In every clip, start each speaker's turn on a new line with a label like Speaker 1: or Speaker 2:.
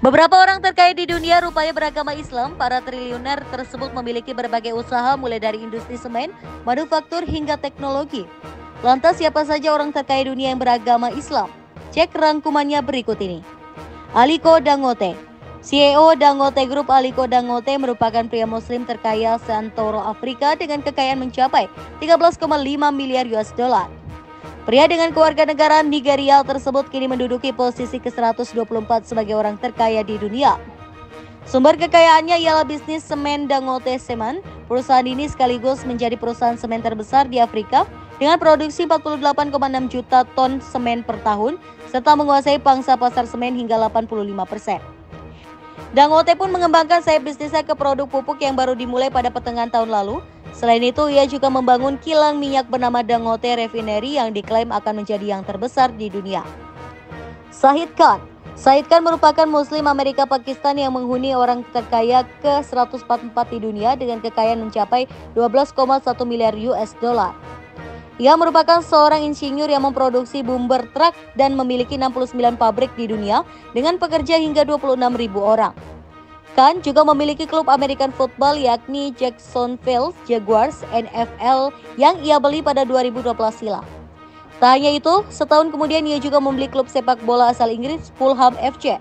Speaker 1: Beberapa orang terkaya di dunia rupanya beragama Islam. Para triliuner tersebut memiliki berbagai usaha mulai dari industri semen, manufaktur hingga teknologi. Lantas siapa saja orang terkaya dunia yang beragama Islam? Cek rangkumannya berikut ini. Aliko Dangote CEO Dangote Group Aliko Dangote merupakan pria muslim terkaya seantero Afrika dengan kekayaan mencapai 13,5 miliar US dollar. Pria dengan keluarga negara Nigeria tersebut kini menduduki posisi ke-124 sebagai orang terkaya di dunia. Sumber kekayaannya ialah bisnis semen Dangote Semen. Perusahaan ini sekaligus menjadi perusahaan semen terbesar di Afrika dengan produksi 48,6 juta ton semen per tahun serta menguasai pangsa pasar semen hingga 85 persen. Dangote pun mengembangkan sayap bisnisnya ke produk pupuk yang baru dimulai pada pertengahan tahun lalu Selain itu, ia juga membangun kilang minyak bernama Dangote Refinery yang diklaim akan menjadi yang terbesar di dunia. Sahid Khan Sahid Khan merupakan muslim Amerika Pakistan yang menghuni orang terkaya ke-144 di dunia dengan kekayaan mencapai 12,1 miliar US dollar. Ia merupakan seorang insinyur yang memproduksi bumper truk dan memiliki 69 pabrik di dunia dengan pekerja hingga 26 ribu orang. Khan juga memiliki klub American Football yakni Jacksonville Jaguars NFL yang ia beli pada 2012 silam. Tak hanya itu, setahun kemudian ia juga membeli klub sepak bola asal Inggris Fulham FC.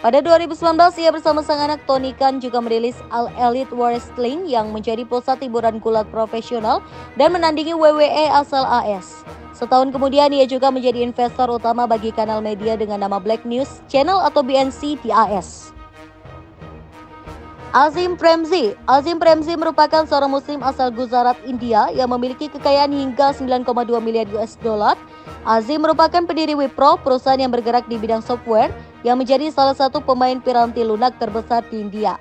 Speaker 1: Pada 2019, ia bersama sang anak Tony Khan juga merilis All Elite Wrestling yang menjadi pusat hiburan gulat profesional dan menandingi WWE asal AS. Setahun kemudian, ia juga menjadi investor utama bagi kanal media dengan nama Black News Channel atau BNC di AS. Azim Premzi Azim Premzi merupakan seorang muslim asal Gujarat, India yang memiliki kekayaan hingga 9,2 miliar US dollar. Azim merupakan pendiri Wipro, perusahaan yang bergerak di bidang software yang menjadi salah satu pemain piranti lunak terbesar di India.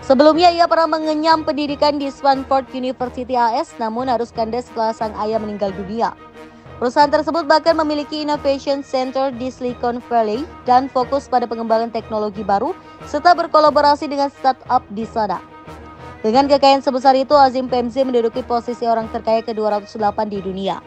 Speaker 1: Sebelumnya ia pernah mengenyam pendidikan di Stanford University AS namun harus kandas setelah sang ayah meninggal dunia. Perusahaan tersebut bahkan memiliki Innovation Center di Silicon Valley dan fokus pada pengembangan teknologi baru serta berkolaborasi dengan startup di sana. Dengan kekayaan sebesar itu, Azim Pemzi menduduki posisi orang terkaya ke-208 di dunia.